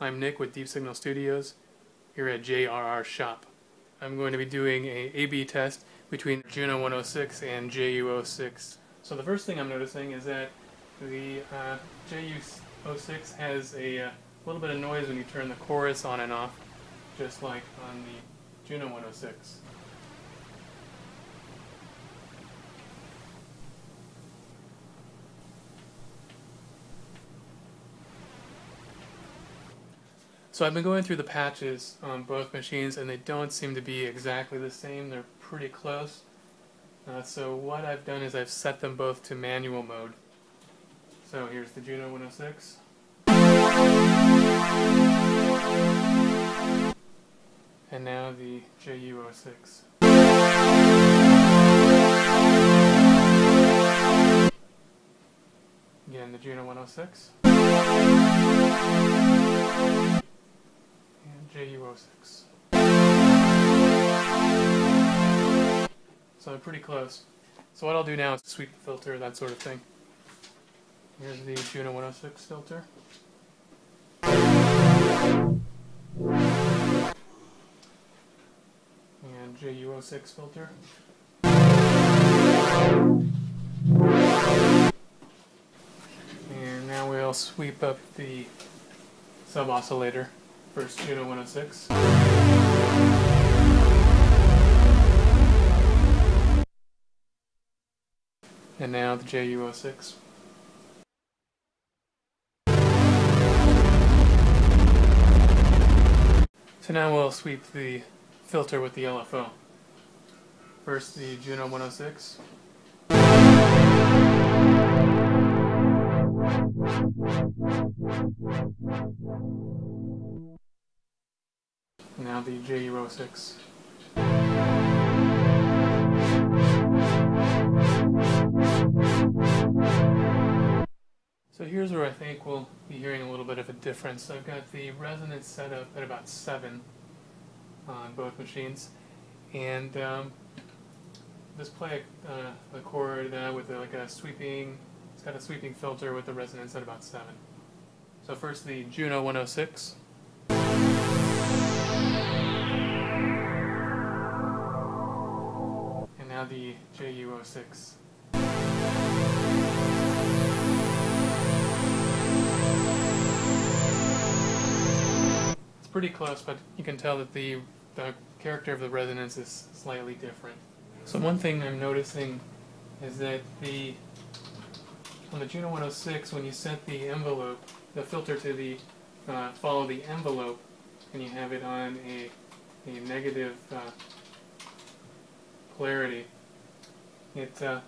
I'm Nick with Deep Signal Studios here at JRR Shop. I'm going to be doing a A-B test between Juno 106 and JU06. So the first thing I'm noticing is that the uh, JU06 has a uh, little bit of noise when you turn the chorus on and off, just like on the Juno 106. So I've been going through the patches on both machines and they don't seem to be exactly the same. They're pretty close. Uh, so what I've done is I've set them both to manual mode. So here's the Juno 106. And now the JU06. Again, the Juno 106. JU06. So I'm pretty close. So what I'll do now is sweep the filter, that sort of thing. Here's the Juno 106 filter. And JU06 filter. And now we'll sweep up the sub oscillator. First Juno 106. And now the JU06. So now we'll sweep the filter with the LFO. First the Juno 106. Now the JU06. So here's where I think we'll be hearing a little bit of a difference. I've got the resonance set up at about 7 on both machines. And um, just play a, uh, a chord uh, with a, like a sweeping, it's got a sweeping filter with the resonance at about 7. So first the Juno 106. Now the JU06. It's pretty close, but you can tell that the, the character of the resonance is slightly different. So one thing I'm noticing is that the on the Juno 106, when you set the envelope, the filter to the uh, follow the envelope, and you have it on a, a negative uh, polarity, it uh,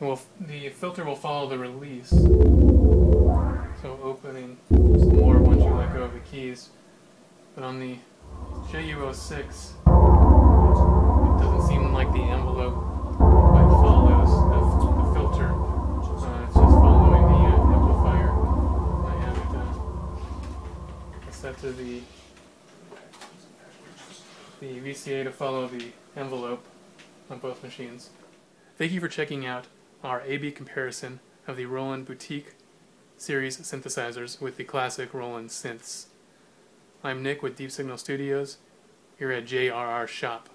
will the filter will follow the release. So opening some more once you let go of the keys. But on the JU06, it doesn't seem like the envelope like follows the, the filter. Uh, it's just following the uh, amplifier. I have it uh, set to the the VCA to follow the envelope on both machines. Thank you for checking out our A-B comparison of the Roland Boutique series synthesizers with the classic Roland synths. I'm Nick with Deep Signal Studios here at JRR Shop.